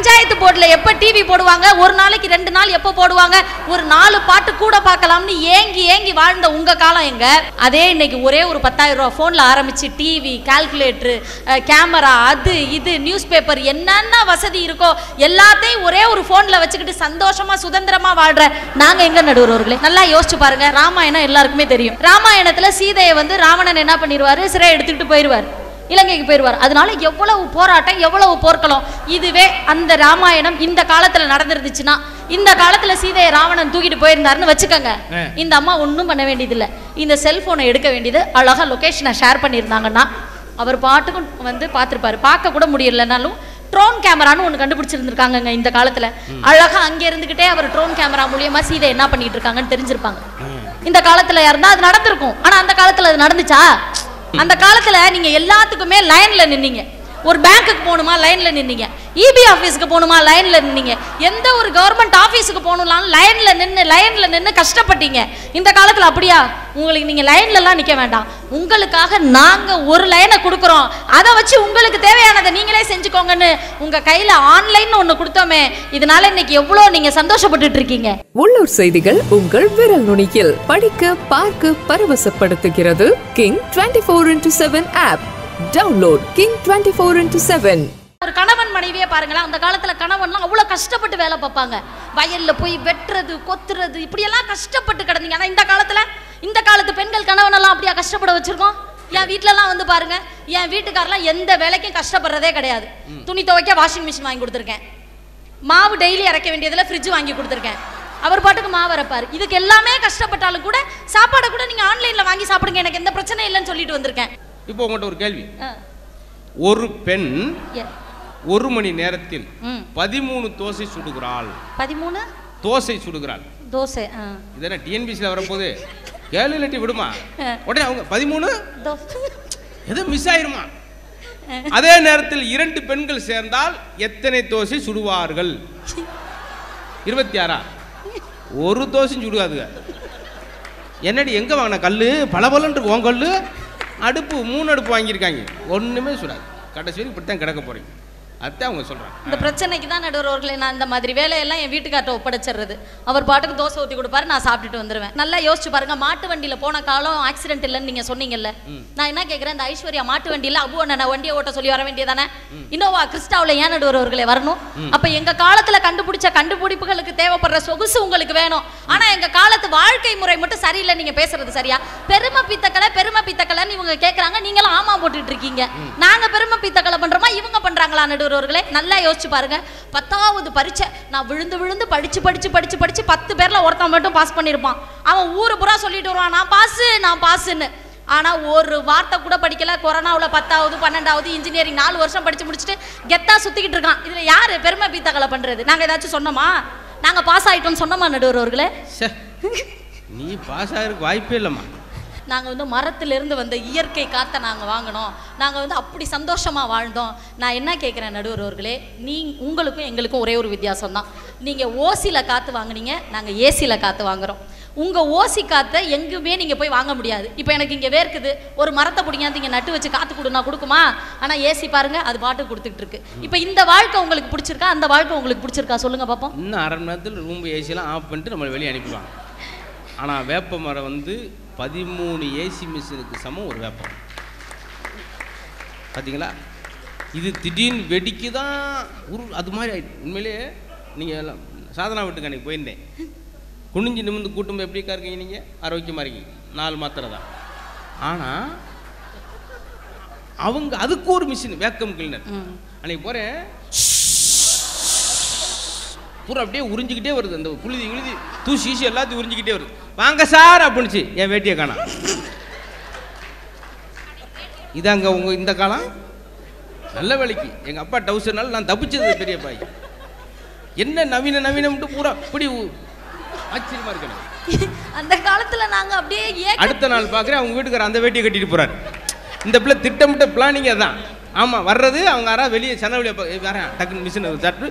பஞ்சாயத்து போர்டில் எப்போ டிவி போடுவாங்க? ஒரு நாளைக்கு ரெண்டு நாள் எப்போ போடுவாங்க? ஒரு நாலு பாட்டு கூட பார்க்கலாம்னு ஏங்கி ஏங்கி வாழ்ந்த உங்கள் காலம் எங்க? அதே இன்னைக்கு ஒரே ஒரு பத்தாயிரம் ரூபா ஃபோனில் ஆரம்பிச்சு டிவி கால்குலேட்ரு கேமரா அது இது நியூஸ் பேப்பர் என்னென்ன வசதி இருக்கோ எல்லாத்தையும் ஒரே ஒரு ஃபோனில் வச்சுக்கிட்டு சந்தோஷமா சுதந்திரமா வாழ்ற நாங்கள் எங்கே நடுவர்களே? நல்லா யோசிச்சு பாருங்க. ராமாயணம் எல்லாருக்குமே தெரியும். ராமாயணத்தில் சீதையை வந்து ராவணன் என்ன பண்ணிடுவார் சிறை எடுத்துக்கிட்டு போயிடுவார் இலங்கைக்கு போயிடுவார். அதனால எவ்வளவு போராட்டம் எவ்வளவு போர்க்களம் இதுவே அந்த ராமாயணம் இந்த காலத்துல நடந்துருந்துச்சுன்னா இந்த காலத்துல சீதையை ராவணன் தூக்கிட்டு போயிருந்தாருன்னு வச்சுக்கோங்க. இந்த அம்மா ஒன்றும் பண்ண வேண்டியதில்லை. இந்த செல்போனை எடுக்க வேண்டியது அழகா லொகேஷனை ஷேர் பண்ணியிருந்தாங்கன்னா அவர் பாட்டுக்கும் வந்து பார்த்துருப்பாரு. பார்க்க கூட முடியலனாலும் ட்ரோன் கேமரான்னு ஒன்று கண்டுபிடிச்சிருந்திருக்காங்கங்க இந்த காலத்துல. அழகா அங்கே இருந்துகிட்டே அவர் ட்ரோன் கேமரா மூலியமா சீதை என்ன பண்ணிட்டு இருக்காங்கன்னு தெரிஞ்சிருப்பாங்க. இந்த காலத்துல இருந்தா அது நடந்திருக்கும். ஆனா அந்த காலத்துல அது நடந்துச்சா? அந்த காலத்துல நீங்க எல்லாத்துக்குமே லைன்ல நின்னீங்க. ஒரு பேங்க்குக்கு போகணுமா? லைனில் நின்னீங்க. இபி ஆஃபீஸுக்கு போகணுமா? லைனில் நின்னீங்க. எந்த ஒரு கவர்மெண்ட் ஆஃபீஸுக்கு போகணும்னாலும் லைனில் நின்று லைனில் நின்று கஷ்டப்பட்டீங்க. இந்த காலத்தில் அப்படியா? உங்களுக்கு நீங்கள் லைன்லலாம் நிற்க வேண்டாம். உங்களுக்காக நாங்கள் ஒரு லைனை கொடுக்குறோம். அதை வச்சு உங்களுக்கு தேவையானதை நீங்களே செஞ்சுக்கோங்கன்னு உங்கள் கையில் ஆன்லைன் ஒன்று கொடுத்தோமே இதனால இன்னைக்கு எவ்வளோ நீங்கள் சந்தோஷப்பட்டுட்டு இருக்கீங்க? உள்ளூர் செய்திகள் உங்கள் விரல் நுனியில் படிக்க பார்க்க பரவசப்படுத்துகிறது. King twenty four into seven app download King twenty four into seven ஒரு கணவன் மனைவியே பாருங்களேன் அந்த காலத்துல கணவன்லாம் அவ்வளவு கஷ்டப்பட்டு வேலை பார்ப்பாங்க. வயல்ல போய் வெட்டுறது கொத்துறது இப்படியெல்லாம் கஷ்டப்பட்டு கிடந்தீங்க. ஆனா இந்த காலத்துல இந்த காலத்து பெண்கள் கணவனெல்லாம் அப்படியா கஷ்டப்பட வச்சிருக்கோம்? என் வீட்லலாம் வந்து பாருங்க என் வீட்டுக்காரெல்லாம் எந்த வேலைக்கும் கஷ்டப்படுறதே கிடையாது. துணி துவைக்க வாஷிங் மிஷின் வாங்கி கொடுத்துருக்கேன். மாவு டெய்லி அரைக்க வேண்டியதுல ஃப்ரிட்ஜ் வாங்கி கொடுத்துருக்கேன். அவர் பாட்டுக்கு மாவு அரைப்பாரு. இதுக்கு எல்லாமே கஷ்டப்பட்டாலும் கூட சாப்பாடை கூட நீங்க ஆன்லைன்ல வாங்கி சாப்பிடுங்க. எனக்கு எந்த பிரச்சனையும் இல்லைன்னு சொல்லிட்டு வந்திருக்கேன். இப்போ உங்கள்கிட்ட ஒரு கேள்வி. ஒரு பெண் ஒரு மணி நேரத்தில் பதிமூணு தோசை சுடுகிறாள். பதிமூணு? தோசை சுடுகிறாள். தோசை இதென்ன டிஎன்பிசியில் வரப்போது ஏழு இல்லாட்டி விடுமா. உடனே அவங்க பதிமூணு? தோசை. எது மிஸ் ஆயிருமா? அதே நேரத்தில் இரண்டு பெண்கள் சேர்ந்தால் எத்தனை தோசை சுடுவார்கள்? இருபத்தி ஆறா? ஒரு தோசையும் சுடுகாதுங்க. என்னடி எங்க வாங்கின கல்லு? பளபளன்னு இருக்கு உன் கல்லு? அடுப்பு மூணு அடுப்பு வாங்கியிருக்காங்க. ஒன்றுமே சுடாது. கடைசி வரைக்கும் இப்படி தான் கிடக்க போகிறீங்க அதான் அவங்க சொல்றாங்க. இந்த பிரச்சனைக்கு தான் நடுவர்களே நான் இந்த மாதிரி வேலையெல்லாம் என் வீட்டுக்கார்ட்ட ஒப்படைச்சிடுறது அவர் பாட்டுக்கு தோசை ஊற்றி கொடுப்பாரு நான் சாப்பிட்டுட்டு வந்துடுவேன் நல்லா யோசிச்சு பாருங்க மாட்டு வண்டியில போன காலம் ஆக்சிடென்ட் இல்லைன்னு நீங்க சொன்னீங்கல்ல. நான் என்ன கேட்குறேன் இந்த ஐஸ்வர்யா மாட்டு வண்டியில அபு அண்ணனை வண்டியை ஓட்ட சொல்லி வர வேண்டியதானே? இன்னோவா கிறிஸ்டாவில் ஏன் நடுவர்களே வரணும்? அப்ப எங்க காலத்துல கண்டுபிடிச்ச கண்டுபிடிப்புகளுக்கு தேவைப்படுற சொகுசு உங்களுக்கு வேணும். ஆனா எங்க காலத்து வாழ்க்கை முறை மட்டும் சரியில்லை நீங்க பேசுறது சரியா? பெருமை பித்தக்கலை பெருமை பித்தக்கலைன்னு இவங்க கேக்குறாங்க நீங்களும் ஆமா போட்டுட்டு இருக்கீங்க. நாங்க பெருமை பித்தக்கலை பண்றோமா? இவங்க பண்றாங்களா நடுவர்களே நல்லா யோசிச்சு பாருங்க. பத்தாவது பரீட்சை நான் விழுந்து விழுந்து படிச்சு படிச்சு படிச்சு படிச்சு பத்து பேர்ல ஒருத்தன் மட்டும் பாஸ் பண்ணியிருப்பான். அவன் ஊரு புறா சொல்லிட்டு வருவான் நான் பாஸ் நான் பாஸ்ன்னு ஆனா ஒரு வார்த்தை கூட படிக்கல. கொரோனாவில் பத்தாவது பன்னெண்டாவது இன்ஜினியரிங் நாலு வருஷம் படிச்சு முடிச்சுட்டு கெத்தா சுத்திக்கிட்டு இருக்கான். இதுல யாரு பெருமை பீத்தகலை பண்றது? நாங்க ஏதாச்சும் சொன்னோமா? நாங்க பாஸ் ஆகிட்டோம்னு சொன்னோமா நடுவர்களே ச்சே, நீ பாஸ் ஆகிறதுக்கு வாய்ப்பே இல்லைம்மா. நாங்கள் வந்து மரத்திலிருந்து வந்த இயற்கை காற்றை நாங்கள் வாங்கினோம். நாங்கள் வந்து அப்படி சந்தோஷமாக வாழ்ந்தோம். நான் என்ன கேட்குறேன் நடுவர்களே நீ உங்களுக்கும் எங்களுக்கும் ஒரே ஒரு வித்தியாசம் தான். நீங்கள் ஓசியில் காற்று வாங்கினீங்க நாங்கள் ஏசியில் காற்று வாங்குறோம். உங்கள் ஓசி காற்றை எங்குமே நீங்கள் போய் வாங்க முடியாது. இப்போ எனக்கு இங்கே வேர்க்குது. ஒரு மரத்தை பிடிங்காந்து இங்கே நட்டு வச்சு காற்று கொடுனா கொடுக்குமா? ஆனால் ஏசி பாருங்க அது பாட்டு கொடுத்துட்டு இருக்கு. இப்போ இந்த வாழ்க்கை உங்களுக்கு பிடிச்சிருக்கா? அந்த வாழ்க்கை உங்களுக்கு பிடிச்சிருக்கா? சொல்லுங்கள் பார்ப்போம் இன்னும் அரை மணி நேரத்தில் ரூம் ஏசிலாம் ஆஃப் பண்ணிட்டு நம்மளை வெளியே அனுப்பிடுவாங்க. ஆனால் வேப்ப மரம் வந்து பதிமூணு ஏசி மிஷினுக்கு சமம் ஒரு வேப்பம் பார்த்தீங்களா இது திடீர்னு வெடிக்கு தான் உரு அது மாதிரி ஆயிடுச்சு உண்மையிலேயே நீங்கள் எல்லாம் சாதனா வீட்டுக்கு அன்றைக்கி போயிருந்தேன். குனிஞ்சு நிமிந்து கூட்டம் எப்படிக்கா இருக்கீங்க நீங்கள் ஆரோக்கியமாக இருக்கீங்க. நாலு மாத்திரை தான். ஆனால் அவங்க அதுக்கு ஒரு மிஷின் வேக்கம் கிளீனர். ம். அன்னைக்கு போகிறேன் பூரா அப்படியே உறிஞ்சிக்கிட்டே வருது. அந்த புழுதி இழுதி தூசி ஈசி எல்லாத்தையும் உறிஞ்சிக்கிட்டே வருது. வாங்க சார் அப்படின்னுச்சு. என் வேட்டியை காணா. இதாங்க உங்க இந்த காலம்? நல்ல வேலைக்கு. எங்க அப்பா டவுசர்னால நான் தப்பிச்சது பெரிய பாய். என்ன நவீன நவீனம்ட்டு பூரா இப்படி ஆச்சரியமா இருக்கு எனக்கு. அந்த காலத்துல நாங்க அப்படியே அடுத்த நாள் பார்க்குறேன் அவங்க வீட்டுக்கார அந்த வேட்டியை கட்டிட்டு போறாரு. இந்த பிள்ளை திட்டமிட்ட பிளானிங் அதான். ஆமா வர்றது அவங்க யாராவது வெளியே சன வெளியே வரேன் டக்குன்னு மிஷின் தட்டு.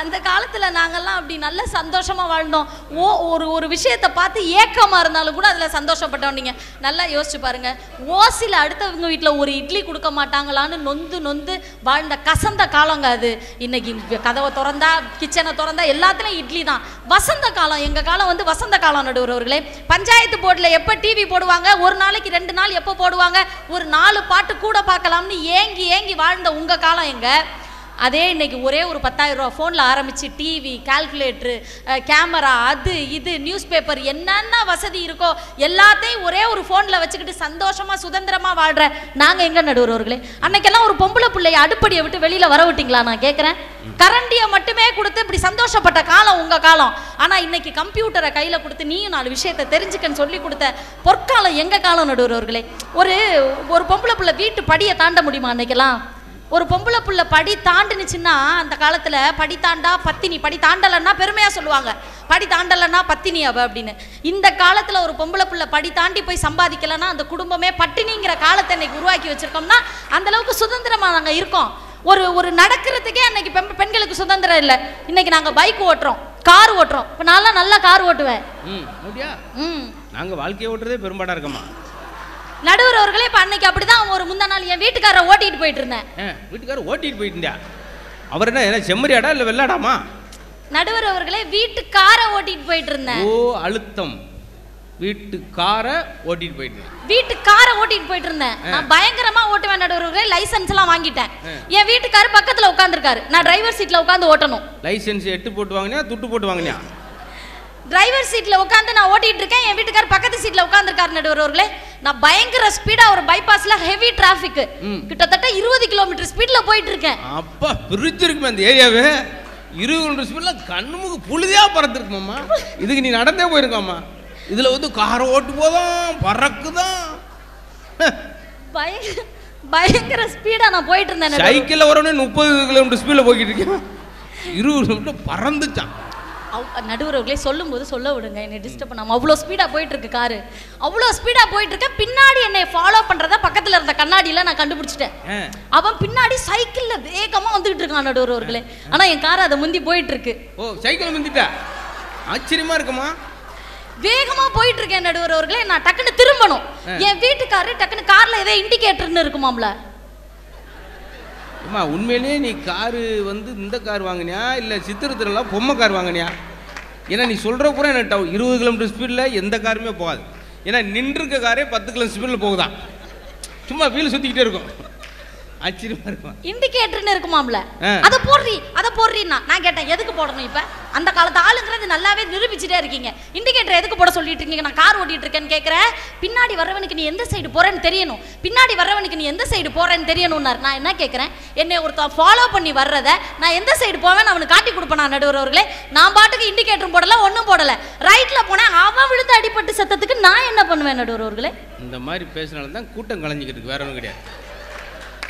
அந்த காலத்துல நாங்கெல்லாம் அப்படி நல்ல சந்தோஷமா வாழ்ந்தோம். ஓ ஒரு ஒரு விஷயத்தை பார்த்து ஏக்கமா இருந்தாலும் கூட அதுல சந்தோஷப்பட்டோம் நீங்க. நல்லா யோசிச்சு பாருங்க. ஓசில அடுத்தவங்க வீட்டில் ஒரு இட்லி கொடுக்க மாட்டாங்களான்னு நொந்து நொந்து வாழ்ந்த கசந்த காலங்க அது. இன்னைக்கு கதவை திறந்தா கிச்சனை திறந்தா எல்லாத்துலயும் இட்லி தான். வசந்த காலம் எங்க காலம் வந்து வசந்த காலம் நடுவர்களே பஞ்சாயத்து போர்டில் எப்போ டிவி போடுவாங்க? ஒரு நாளைக்கு ரெண்டு நாள் எப்போ போடுவாங்க? ஒரு நாலு பாட்டு கூட பார்க்கலாம்னு ஏங்கி ஏங்கி வாழ்ந்த உங்க காலம் எங்க? அதே இன்னைக்கு ஒரே ஒரு பத்தாயிரம் ரூபா ஃபோனில் ஆரம்பித்து டிவி கால்குலேட்ரு கேமரா அது இது நியூஸ் பேப்பர் என்னென்ன வசதி இருக்கோ எல்லாத்தையும் ஒரே ஒரு ஃபோனில் வச்சுக்கிட்டு சந்தோஷமாக சுதந்திரமாக வாழ்கிற நாங்கள் எங்கே நடுவர்களே அன்னைக்கெல்லாம் ஒரு பொம்பளை பிள்ளைய அடுப்படியை விட்டு வெளியில் வர விட்டிங்களா நான் கேட்குறேன் கரண்டியை மட்டுமே கொடுத்து இப்படி சந்தோஷப்பட்ட காலம் உங்கள் காலம். ஆனால் இன்னைக்கு கம்ப்யூட்டரை கையில் கொடுத்து நீயும் நாலு விஷயத்தை தெரிஞ்சுக்கன்னு சொல்லி கொடுத்த பொற்காலம் எங்கள் காலம் நடுவர்களே ஒரு ஒரு பொம்பளை பிள்ளை வீட்டு படியை தாண்ட முடியுமா அன்னைக்கெல்லாம்? ஒரு பொம்பளை புள்ள படி தாண்டுனுச்சுன்னா அந்த காலத்துல படி தாண்டா பத்தினி படி தாண்டலைன்னா பெருமையா சொல்லுவாங்க. படி தாண்டலைன்னா பத்தினி அவ அப்படின்னு. இந்த காலத்துல ஒரு பொம்பளை புள்ள படி தாண்டி போய் சம்பாதிக்கலைன்னா அந்த குடும்பமே பட்டினிங்கிற காலத்தை இன்னைக்கு உருவாக்கி வச்சிருக்கோம்னா அந்த அளவுக்கு சுதந்திரமா நாங்க இருக்கோம். ஒரு ஒரு நடக்கிறதுக்கே அன்னைக்கு பெண் பெண்களுக்கு சுதந்திரம் இல்லை. இன்னைக்கு நாங்க பைக் ஓட்டுறோம் கார் ஓட்டுறோம். இப்போ நான்லாம் நல்லா கார் ஓட்டுவேன். ம் நாங்கள் வாழ்க்கையை ஓட்டுறதே பெரும்பாடாக இருக்கம்மா நடுவர் அவர்களே இப்போ அன்னைக்கு அப்படிதான் ஒரு முந்தா நாள் என் வீட்டுக்காரரை ஓட்டிட்டு போயிட்டு இருந்தேன் வீட்டுக்காரர் ஓட்டிட்டு போயிட்டுண்டியா அவர் என்ன என்ன செம்மறியாடா இல்லை வெள்ளாடாமா? நடுவர் அவர்களே வீட்டு காரை ஓட்டிட்டு போயிட்டு இருந்தேன் ஓ அழுத்தம். வீட்டு காரை ஓட்டிட்டு போயிட்டு வீட்டு காரை ஓட்டிட்டு போயிட்டு இருந்தேன் நான் பயங்கரமா ஓட்டுவேன் நடுவர்களே லைசென்ஸ் எல்லாம் வாங்கிட்டேன். என் வீட்டுக்காரு பக்கத்துல உட்காந்துருக்காரு நான் டிரைவர் சீட்ல உட்காந்து ஓட்டணும். லைசென்ஸ் எட்டு போட்டு வாங்கினியா துட்டு போட்டு வாங்கினியா? டிரைவர் சீட்ல உட்காந்து நான் ஓட்டிட்டு இருக்கேன் என் வீட்டுக்கார் பக்கத்து சீட்ல உட்காந்துருக்காரு நடுவர்களே நான் பயங்கர ஸ்பீடா ஒரு பைபாஸ்ல ஹெவி டிராஃபிக் கிட்டத்தட்ட இருபது கிலோமீட்டர் ஸ்பீட்ல போயிட்டு இருக்கேன் அப்பா பிரிச்சிருக்குமே அந்த ஏரியாவே இருபது கிலோமீட்டர் ஸ்பீடில் கண்ணுமுக்கு புழுதியா பறந்துருக்குமாம்மா இதுக்கு நீ நடந்தே போயிருக்காம்மா இதில் வந்து காரை ஓட்டு போதும் பறக்குதான் பயங்கர ஸ்பீடா நான் போயிட்டு இருந்தேன். சைக்கிளில் வரவனே முப்பது கிலோமீட்டர் ஸ்பீடில் போய்கிட்டு இருக்கேன். இருபது கிலோமீட்டர் பறந்துச்சான் நடுவர்களே சொல்லும்போது சொல்ல விடுங்க. என்னை டிஸ்டர்ப் பண்ணாம. அவ்வளோ ஸ்பீடா போயிட்டு இருக்கு காரு. அவ்வளோ ஸ்பீடா போயிட்டு இருக்க பின்னாடி என்னை ஃபாலோ பண்றத பக்கத்துல இருந்த கண்ணாடியில நான் கண்டுபிடிச்சிட்டேன். அவன் பின்னாடி சைக்கிள்ல வேகமா வந்துகிட்டு இருக்கான் நடுவர்களே ஆனா என் கார் அதை முந்தி போயிட்டு இருக்கு ஓ சைக்கிள் முந்திட்டா? ஆச்சரியமா இருக்குமா? வேகமா போயிட்டு இருக்கேன் நடுவர்களே நான் டக்குன்னு திரும்பணும். என் வீட்டுக்காரரு டக்குன்னு கார்ல ஏதோ இண்டிகேட்டர்னு இருக்குமாம்ல. அம்மா உண்மையிலேயே நீ காரு வந்து இந்த கார் வாங்கினியா? இல்லை சித்திரத்திரலாம் பொம்மை கார் வாங்கினியா? ஏன்னா நீ சொல்கிற பூரா எனக்கு டவு இருபது கிலோமீட்டர் ஸ்பீடில் எந்த காருமே போகாது. ஏன்னா நின்றுருக்க காரே பத்து கிலோமீட்டர் ஸ்பீடில் போகுதான். சும்மா வீல் சுற்றிக்கிட்டே இருக்கும். ஆச்சரியமா இருக்கும்? இண்டிகேட்டர்னு இருக்குமாம்ல. அத போடுறி அத போடுறீன்னா நான் கேட்டேன் எதுக்கு போடணும் இப்ப? அந்த காலத்து ஆளுங்கிறது நல்லாவே நிரூபிச்சுட்டே இருக்கீங்க. இண்டிகேட்டர் எதுக்கு போட சொல்லிட்டு இருக்கீங்க? நான் கார் ஓட்டிட்டு இருக்கேன்னு கேக்குறேன். பின்னாடி வர்றவனுக்கு நீ எந்த சைடு போறேன்னு தெரியணும். பின்னாடி வர்றவனுக்கு நீ எந்த சைடு போறேன்னு தெரியணும்னார். நான் என்ன கேக்குறேன்? என்னை ஒருத்தன் ஃபாலோ பண்ணி வர்றத நான் எந்த சைடு போவேன் அவனுக்கு காட்டி கொடுப்பேன் நான் நடுவர்களே நான் பாட்டுக்கு இண்டிகேட்டரும் போடல ஒண்ணும் போடல. ரைட்ல போனேன் அவன் விழுந்து அடிபட்டு செத்ததுக்கு நான் என்ன பண்ணுவேன் நடுவர்களே இந்த மாதிரி பேசினால தான் கூட்டம் கலைஞ்சிக்கிட்டு வேற ஒன்றும் கிடையாது.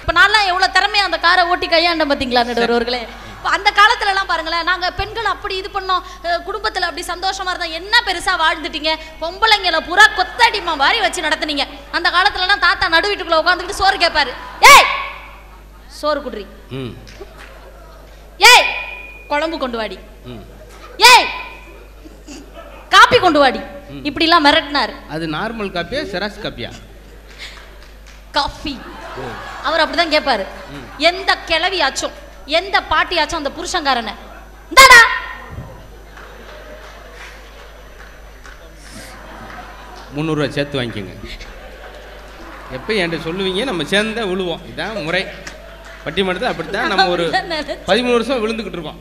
இப்போ நான்லாம் எவ்வளோ திறமையா அந்த காரை ஓட்டி கையாண்ட பார்த்தீங்களா நடுவர்களே இப்போ அந்த காலத்துல எல்லாம் பாருங்களேன் நாங்க பெண்கள் அப்படி இது பண்ணோம் குடும்பத்துல அப்படி சந்தோஷமா இருந்தோம். என்ன பெருசா வாழ்ந்துட்டீங்க? பொம்பளைங்களை பூரா கொத்தடிமா மாதிரி வச்சு நடத்துனீங்க. அந்த காலத்துல எல்லாம் தாத்தா நடு வீட்டுக்குள்ள உட்காந்துக்கிட்டு சோறு கேட்பாரு ஏய்! சோறு குடுறி. ஏய்! குழம்பு கொண்டு வாடி. ஏய்! காப்பி கொண்டு வாடி. இப்படிலாம் மிரட்டினாரு. அது நார்மல் காப்பியா செராக்ஸ் காப்பியா? காஃபி அவர் அப்படிதான் கேட்பாரு எந்த கிளவியாச்சும் எந்த பாட்டியாச்சும் அந்த புருஷங்காரனை இந்தாடா. முந்நூறுரூவா சேர்த்து வாங்கிக்கோங்க. எப்போ என்கிட்ட சொல்லுவீங்க நம்ம சேர்ந்தா விழுவோம். இதான் முறை. பட்டிமன்றத்தில் அப்படித்தான் நம்ம ஒரு. பதிமூணு வருஷம் விழுந்துக்கிட்டு இருக்கோம்.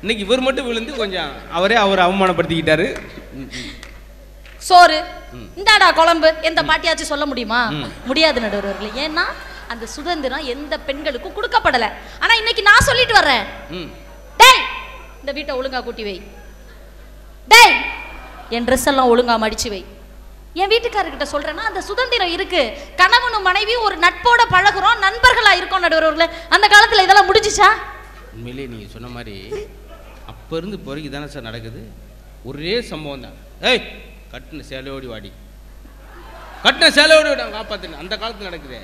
இன்னைக்கு இவர் மட்டும் விழுந்து கொஞ்சம் அவரே அவர் அவமானப்படுத்திக்கிட்டாரு. சோறு. இந்தாடா குழம்பு. எந்த பாட்டியாச்சும் சொல்ல முடியுமா? முடியாது நடுவர்களே. ஏன்னா அந்த சுதந்திரம் எந்த பெண்களுக்கும் கொடுக்கப்படல. ஆனா இன்னைக்கு நான் சொல்லிட்டு வர்றேன். டேய் இந்த வீட்டை ஒழுங்கா கூட்டி வை. டேய் என் ட்ரெஸ் எல்லாம் ஒழுங்கா மடிச்சு வை. என் வீட்டுக்காரர்கிட்ட சொல்றேன்னா அந்த சுதந்திரம் இருக்கு. கணவனும் மனைவியும் ஒரு நட்போட பழகுறோம் நண்பர்களா இருக்கோம் நடுவர்களே அந்த காலத்துல இதெல்லாம் முடிஞ்சுச்சா? உண்மையிலேயே நீங்கள் சொன்ன மாதிரி அப்போ இருந்து வரைக்கும் தானே சார் நடக்குது. ஒரே சம்பவம் தான். ஏய் கட்டின சேலையோடி வாடி. கட்டின சேலையோடி வாடி காப்பாற்றுங்க அந்த காலத்தில் நடக்குதே.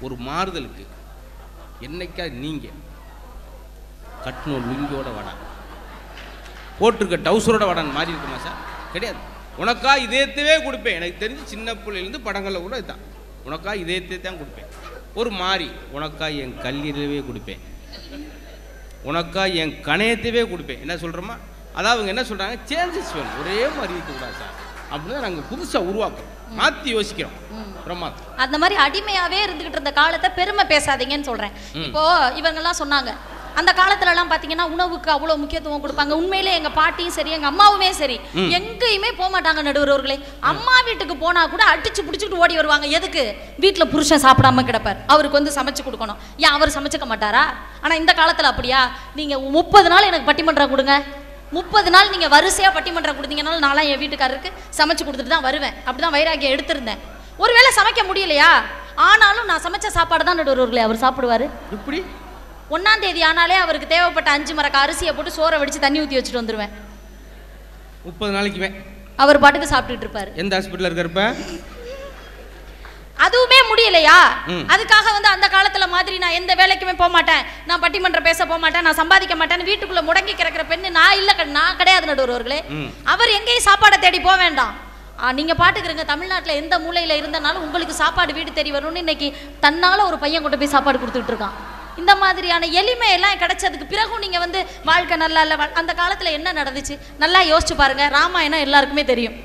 ஒரு மாறுதலுக்கு. என்னைக்கா நீங்கள் கட்டணும் லுங்கியோட வடை. போட்டிருக்க டவுசரோட வாடான்னு மாறி இருக்குமா சார்? கிடையாது. உனக்கா இதயத்தவே கொடுப்பேன். எனக்கு தெரிஞ்சு சின்ன பிள்ளையிலேருந்து படங்களில் கூட இதுதான் உனக்கா இதயத்தை தான் கொடுப்பேன். ஒரு மாறி உனக்கா என் கல்லீரவே கொடுப்பேன். உனக்கா என் கணையத்தவே கொடுப்பேன். என்ன சொல்கிறோமா அதாவது அவங்க என்ன சொல்கிறாங்க சேஞ்சஸ் வேணும். ஒரே மாதிரி இருக்கக்கூடாது சார். அப்படின்னு தான் நாங்கள் புதுசாக உருவாக்குறோம். மாற்றி யோசிக்கிறோம். அந்த மாதிரி அடிமையாவே இருந்துகிட்டு இருந்த காலத்தை பெருமை பேசாதீங்கன்னு சொல்றேன். இப்போ இவங்கெல்லாம் சொன்னாங்க. அந்த காலத்துல எல்லாம் பாத்தீங்கன்னா உணவுக்கு அவ்வளவு முக்கியத்துவம் கொடுப்பாங்க. உண்மையிலே எங்க பாட்டியும் சரி எங்க அம்மாவுமே சரி எங்கேயுமே போக மாட்டாங்க நடுவர்களே அம்மா வீட்டுக்கு போனா கூட அடிச்சு புடிச்சுட்டு ஓடி வருவாங்க. எதுக்கு? வீட்டுல புருஷன் சாப்பிடாம கிடப்பார். அவருக்கு வந்து சமைச்சு கொடுக்கணும். ஏன் அவர் சமைச்சுக்க மாட்டாரா? ஆனா இந்த காலத்துல அப்படியா? நீங்க முப்பது நாள் எனக்கு பட்டிமன்றம் கொடுங்க. முப்பது நாள் நீங்க வரிசையா பட்டிமன்றம் கொடுத்தீங்கனாலும் நான்லாம் என் வீட்டுக்காரருக்கு சமைச்சு கொடுத்துட்டு தான் வருவேன். அப்படிதான் வைராகியம் எடுத்திருந்தேன். ஒருவேளை சமைக்க முடியலையா? ஆனாலும் நான் சமைச்ச சாப்பாடு தான் நடுவர்களே அவர் சாப்பிடுவாரு. இப்படி ஒன்னாம் தேதி ஆனாலே அவருக்கு தேவைப்பட்ட அஞ்சு மரக்க அரிசியை போட்டு சோறை வடிச்சு தண்ணி ஊற்றி வச்சுட்டு வந்துருவேன். முப்பது நாளைக்குமே அவர் பாட்டுக்கு சாப்பிட்டுட்டு இருப்பாரு. எந்த ஹாஸ்பிட்டலில் இருக்கிறப்ப அதுவுமே முடியலையா. அதுக்காக வந்து அந்த காலத்துல மாதிரி நான் எந்த வேலைக்குமே போக மாட்டேன். நான் பட்டிமன்றம் பேச போக மாட்டேன். நான் சம்பாதிக்க மாட்டேன்னு வீட்டுக்குள்ள முடங்கி கிடக்கிற பெண்ணு நான் இல்ல நான் கிடையாது நடுவர்களே. அவர் எங்கேயும் சாப்பாடை தேடி போக வேண்டாம். நீங்க பாட்டுக்கிறீங்க தமிழ்நாட்டுல எந்த மூலையில இருந்தனாலும் உங்களுக்கு சாப்பாடு வீடு தேடி வரும்னு இன்னைக்கு தன்னால ஒரு பையன் கொண்டு போய் சாப்பாடு கொடுத்துட்டு இருக்கான். இந்த மாதிரியான எளிமை எல்லாம் கிடைச்சதுக்கு பிறகும் நீங்க வந்து வாழ்க்கை நல்லா இல்ல. அந்த காலத்துல என்ன நடந்துச்சு? நல்லா யோசிச்சு பாருங்க. ராமாயணம் எல்லாருக்குமே தெரியும்.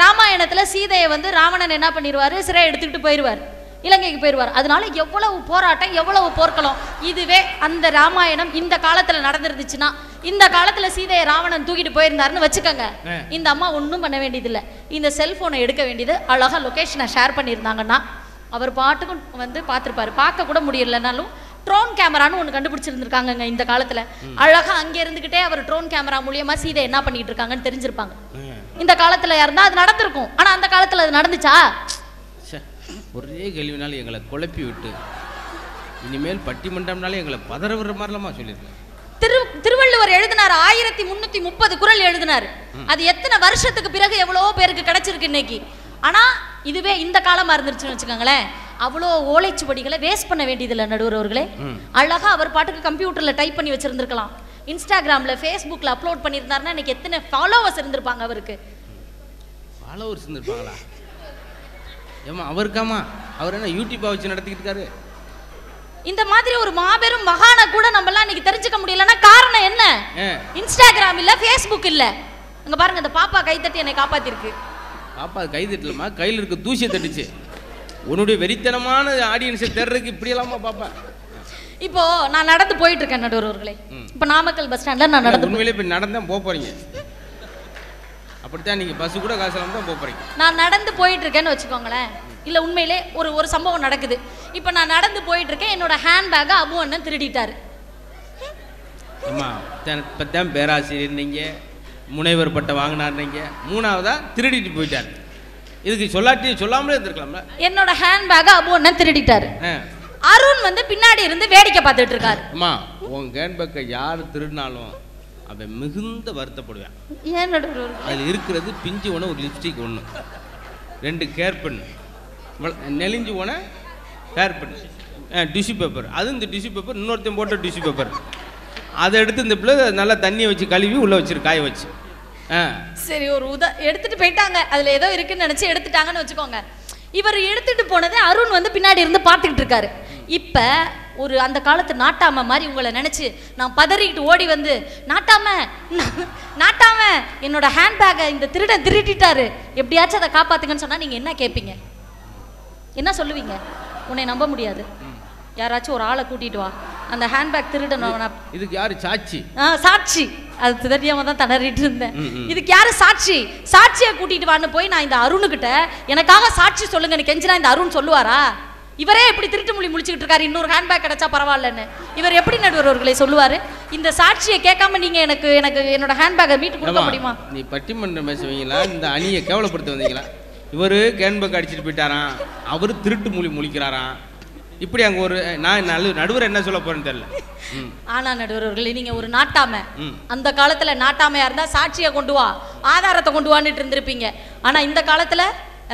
ராமாயணத்துல சீதையை வந்து ராவணன் என்ன பண்ணிடுவாரு சிறை எடுத்துக்கிட்டு போயிடுவார் இலங்கைக்கு போயிடுவார் அதனால எவ்வளவு போராட்டம் எவ்வளவு போர்க்களம்? இதுவே அந்த ராமாயணம் இந்த காலத்துல நடந்துருந்துச்சுன்னா இந்த காலத்துல சீதையை ராவணன் தூக்கிட்டு போயிருந்தாருன்னு வச்சுக்கோங்க. இந்த அம்மா ஒன்றும் பண்ண வேண்டியதில்லை. இந்த செல்போனை எடுக்க வேண்டியது அழகா லொகேஷனை ஷேர் பண்ணியிருந்தாங்கன்னா அவர் பாட்டுக்கும் வந்து பார்த்துருப்பாரு. பார்க்க கூட முடியலனாலும் ட்ரோன் கேமரான்னு ஒன்று கண்டுபிடிச்சிருந்துருக்காங்கங்க இந்த காலத்துல. அழகா அங்கே இருந்துகிட்டே அவர் ட்ரோன் கேமரா மூலியமா சீதை என்ன பண்ணிட்டு இருக்காங்கன்னு தெரிஞ்சிருப்பாங்க. இந்த காலத்துல இருந்தா அது நடந்திருக்கும். ஆனா அந்த காலத்துல அது நடந்துச்சா? ச்சே, ஒரே கேள்வினால எங்களை குழப்பி விட்டு இனிமேல் பட்டிமன்றம்னாலே எங்களை பதற விடுற மாதிரிலாமா சொல்லியிருக்கேன். திரு திருவள்ளுவர் எழுதினார் ஆயிரத்தி முன்னூத்தி முப்பது குறள் எழுதினார். அது எத்தனை வருஷத்துக்கு பிறகு எவ்வளவோ பேருக்கு கிடைச்சிருக்கு இன்னைக்கு? ஆனா இதுவே இந்த காலமா இருந்துருச்சுன்னு வச்சுக்கோங்களேன். அவ்வளோ ஓலைச்சுவடிகளை வேஸ்ட் பண்ண வேண்டியதில்லை நடுவர் அவர்களே. அழகா அவர் பாட்டுக்கு கம்ப்யூட்டர்ல டைப் பண்ணி வச்சிருந்திருக்கலாம். இன்ஸ்டாகிராம்ல ஃபேஸ்புக்ல அப்லோட் பண்ணியிருந்தாருன்னா இன்னைக்கு எத்தனை ஃபாலோவர்ஸ் இருந்திருப்பாங்க அவருக்கு? ஃபாலோவர்ஸ் இருந்திருப்பாங்களா? ஏமா அவருக்காமா அவர் என்ன யூடியூப்பா வச்சு நடத்திக்கிட்டு இருக்காரு? இந்த மாதிரி ஒரு மாபெரும் மகானை கூட நம்மலாம் இன்னைக்கு தெரிஞ்சுக்க முடியலன்னா காரணம் என்ன? இன்ஸ்டாகிராம் இல்ல ஃபேஸ்புக் இல்ல. அங்க பாருங்க இந்த பாப்பா கைத்தட்டி என்னை காப்பாத்திருக்கு. பாப்பா கை தட்டலமா கையில் இருக்க தூசியை தட்டுச்சு. உன்னுடைய வெறித்தனமான ஆடியன்ஸை தேடுறதுக்கு இப்படியெல்லாமா பாப்பா? இப்போ நான் நடந்து போயிட்டு இருக்கேன் நடுவர்களே. இப்போ நாமக்கல் பஸ் ஸ்டாண்ட்ல நான் நடந்து உண்மையிலே இப்போ நடந்தான் போக போறீங்க. அப்படித்தான் நீங்கள் பஸ்ஸு கூட காசு இல்லாமல் தான் போக போறீங்க. நான் நடந்து போயிட்டு இருக்கேன்னு வச்சுக்கோங்களேன். இல்ல உண்மையிலே ஒரு ஒரு சம்பவம் நடக்குது. இப்போ நான் நடந்து போயிட்டு இருக்கேன் என்னோட ஹேண்ட்பேக்கை அபு அண்ணன் திருடிட்டாரு. அம்மா இப்போ தான் பேராசிரியர் நீங்கள் முனைவர் பட்டம் வாங்கினார் நீங்கள் மூணாவதா திருடிட்டு போயிட்டார். இதுக்கு சொல்லாட்டி சொல்லாமலே இருந்திருக்கலாம்ல. என்னோட ஹேண்ட்பேக்கை அபு அண்ணன் திருடிட்டாரு. அருண் வந்து பின்னாடி இருந்து வேடிக்கை பார்த்துட்டு இருக்காரு. அம்மா உன் கேன்பேக்கை யார் திருடினாலும் அவன் மிகுந்த வருத்தப்படுவான் ஏன் நடுவர் அதில் இருக்கிறது பிஞ்சு ஒன்று ஒரு லிப்ஸ்டிக் ஒன்று ரெண்டு கேர் பென் நெலிஞ்சு போன கேர் பென் டிஷ்யூ பேப்பர் அது இந்த டிஷ்யூ பேப்பர் இன்னொருத்தன் போட்ட டிஷ்யூ பேப்பர் அதை எடுத்து இந்த பிள்ளை நல்லா தண்ணியை வச்சு கழுவி உள்ளே வச்சிரு காய வச்சு. சரி ஒரு உத எடுத்துட்டு போயிட்டாங்க. அதுல ஏதோ இருக்குன்னு நினைச்சு எடுத்துட்டாங்கன்னு வச்சுக்கோங்க. இவர் எடுத்துட்டு போனதை அருண் வந்து பின்னாடி இருந்து பார்த்துக்கிட்டு இருக்காரு. இப்ப ஒரு அந்த காலத்து நாட்டாம மாதிரி உங்களை நினைச்சு நான் பதறிக்கிட்டு ஓடி வந்து நாட்டாம நாட்டாம என்னோட ஹேண்ட்பேக்கை இந்த திருடன் திருடிட்டாரு. எப்படியாச்சும் அதை காப்பாத்துங்கன்னு சொன்னா நீங்க என்ன கேட்பீங்க என்ன சொல்லுவீங்க? உன்னை நம்ப முடியாது. யாராச்சும் ஒரு ஆளை கூட்டிட்டு வா. அந்த ஹேண்ட்பேக் திருடன் நான் இதுக்கு யார் சாட்சி? ஆ, சாட்சி. அது தெரியாம தான் திணறிட்டு இருந்தேன். இதுக்கு யாரு சாட்சி? சாட்சியை கூட்டிட்டு வான்னு போய் நான் இந்த அருணுகிட்ட எனக்காக சாட்சி சொல்லுங்கன்னு கெஞ்சினா இந்த அருண் சொல்லுவாரா? இவரே எப்படி திருட்டு மொழி முழிச்சுக்கிட்டு இருக்காரு? இன்னொரு ஹேண்ட்பேக் கிடைச்சா பரவாயில்லன்னு. இவர் எப்படி நடுவர்களே சொல்லுவாரு? இந்த சாட்சியை கேட்காம நீங்க எனக்கு எனக்கு என்னோட ஹேண்ட்பேக்கை மீட்டு கொடுக்க முடியுமா? நீ பட்டிமன்றம் பேசுவீங்களா இந்த அணியை கேவலப்படுத்த வந்தீங்களா? இவர் கேன்பேக் அடிச்சிட்டு போயிட்டாராம். அவர் திருட்டு மொழி முழிக்கிறாராம். இப்படி அங்கே ஒரு நான் நடு நடுவர் என்ன சொல்ல போறேன்னு தெரியல. ஆனா நடுவர்களே நீங்க ஒரு நாட்டாம. அந்த காலத்துல நாட்டாமையா இருந்தா சாட்சியை கொண்டு வா ஆதாரத்தை கொண்டு வான்னுட்டு இருந்திருப்பீங்க. ஆனா இந்த காலத்துல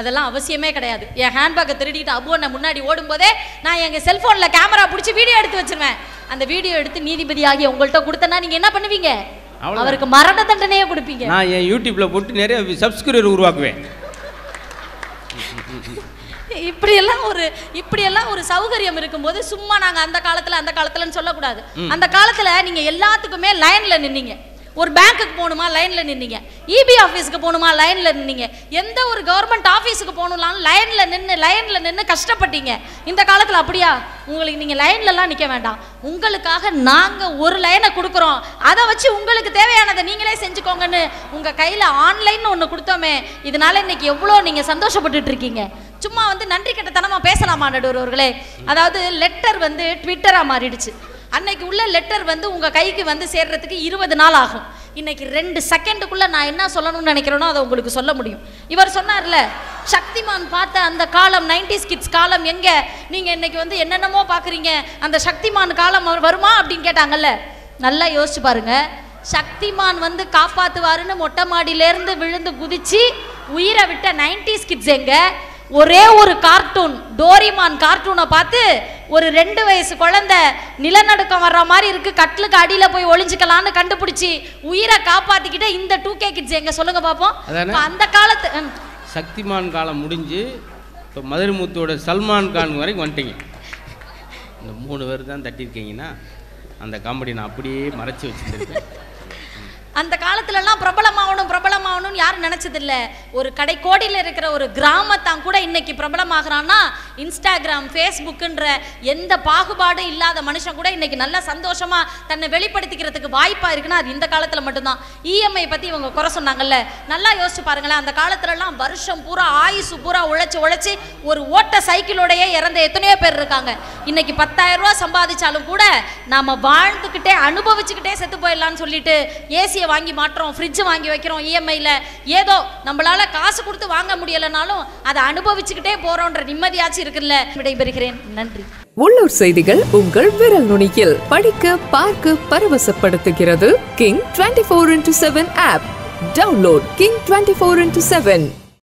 அதெல்லாம் அவசியமே கிடையாது. என் ஹேண்ட்பேக்கை திருடிட்டு அபுவனை முன்னாடி ஓடும்போதே நான் எங்க செல்போன்ல கேமரா பிடிச்சி வீடியோ எடுத்து வச்சிருவேன். அந்த வீடியோ எடுத்து நீதிபதி ஆகிய உங்கள்கிட்ட கொடுத்தனா நீங்க என்ன பண்ணுவீங்க. அவருக்கு மரண தண்டனையே கொடுப்பீங்க. நான் என் யூடியூப்ல போட்டு நிறைய சப்ஸ்கிரைபர் உருவாக்குவேன். இப்படியெல்லாம் ஒரு இப்படியெல்லாம் ஒரு சௌகரியம் இருக்கும்போது சும்மா நாங்க அந்த காலத்துல அந்த காலத்துலன்னு சொல்லக்கூடாது. அந்த காலத்துல நீங்க எல்லாத்துக்குமே லைன்ல நின்னீங்க. ஒரு பேங்க்குக்கு போகணுமா? லைனில் நின்னீங்க. இபி ஆஃபீஸுக்கு போகணுமா? லைனில் நின்னீங்க. எந்த ஒரு கவர்மெண்ட் ஆஃபீஸுக்கு போகணும்னாலும் லைனில் நின்று லைனில் நின்று கஷ்டப்பட்டீங்க. இந்த காலத்தில் அப்படியா? உங்களுக்கு நீங்கள் லைன்லலாம் நிற்க வேண்டாம். உங்களுக்காக நாங்கள் ஒரு லைனை கொடுக்குறோம். அதை வச்சு உங்களுக்கு தேவையானதை நீங்களே செஞ்சுக்கோங்கன்னு உங்கள் கையில் ஆன்லைன் ஒன்று கொடுத்தோமே இதனால இன்னைக்கு எவ்வளோ நீங்கள் சந்தோஷப்பட்டுட்டு இருக்கீங்க. சும்மா வந்து நன்றி கட்டத்தனமாக பேசலாமா நடுவர்களே அதாவது லெட்டர் வந்து ட்விட்டராக மாறிடுச்சு. அன்னைக்கு உள்ள லெட்டர் வந்து உங்கள் கைக்கு வந்து சேர்றதுக்கு இருபது நாள் ஆகும். இன்னைக்கு ரெண்டு செகண்டுக்குள்ள நான் என்ன சொல்லணும்னு நினைக்கிறேனோ அதை உங்களுக்கு சொல்ல முடியும். இவர் சொன்னார்ல சக்திமான் பார்த்த அந்த காலம் 90s கிட்ஸ் காலம் எங்க? நீங்க இன்னைக்கு வந்து என்னென்னமோ பாக்குறீங்க அந்த சக்திமான் காலம் வருமா? அப்படின்னு கேட்டாங்கல்ல. நல்லா யோசிச்சு பாருங்க. சக்திமான் வந்து காப்பாத்துவாருன்னு மொட்டை மாடியிலேருந்து விழுந்து குதிச்சு உயிரை விட்ட 90s கிட்ஸ் எங்கே? ஒரே ஒரு கார்ட்டூன் டோரிமான் கார்ட்டூனை பார்த்து ஒரு ரெண்டு வயசு குழந்தை நிலநடுக்கம் வர்ற மாதிரி இருக்கு கட்டிலுக்கு அடியில போய் ஒளிஞ்சுக்கலாம்னு கண்டுபிடிச்சி உயிரை காப்பாத்திக்கிட்ட இந்த டூ கே கிட்ஸ் எங்க சொல்லுங்க பாப்போம் அதானே? இப்ப அந்த காலத்து. சக்திமான் காலம் முடிஞ்சு இப்போ மதுரைமுத்தோட சல்மான் கான் வரைக்கும் வந்துட்டீங்க இந்த மூணு பேர் தான் தட்டியிருக்கீங்கன்னா அந்த காமெடி நான் அப்படியே மறைச்சி வச்சுருந்துருப்பேன் அந்த காலத்துலலாம் பிரபலமாகணும் பிரபலமாகணும்னு யாரும் நினச்சதில்ல. ஒரு கடைக்கோடியில் இருக்கிற ஒரு கிராமத்தான் கூட இன்னைக்கு பிரபலமாகறான்னா இன்ஸ்டாகிராம் ஃபேஸ்புக்குன்ற எந்த பாகுபாடும் இல்லாத மனுஷன் கூட இன்னைக்கு நல்லா சந்தோஷமாக தன்னை வெளிப்படுத்திக்கிறதுக்கு வாய்ப்பாக இருக்குன்னா அது இந்த காலத்தில் மட்டும்தான். இஎம்ஐ பற்றி இவங்க குறை சொன்னாங்கல்ல. நல்லா யோசிச்சு பாருங்களேன் அந்த காலத்துலலாம் வருஷம் பூரா ஆயுசு பூரா உழைச்சி உழைச்சி ஒரு ஓட்ட சைக்கிளோடையே இறந்த எத்தனையோ பேர் இருக்காங்க. இன்னைக்கு பத்தாயிரம் ரூபா சம்பாதிச்சாலும் கூட நாம் வாழ்ந்துக்கிட்டே அனுபவிச்சுக்கிட்டே செத்து போயிடலான்னு சொல்லிட்டு ஏசியை வாங்கி மாட்டுறோம் ஃப்ரிட்ஜு வாங்கி வைக்கிறோம் இஎம்ஐயில் ஏதோ நம்மளால காசு கொடுத்து வாங்க முடியலைனாலும் அதை அனுபவிச்சுக்கிட்டே போகிறோன்ற நிம்மதியாச்சும் இருக்குல்ல. விடைபெறுகிறேன். நன்றி. உள்ளூர் செய்திகள் உங்கள் விரல் நுனியில். படிக்க பார்க்க பரவசப்படுத்துகிறது. King twenty four into seven app download King twenty four into seven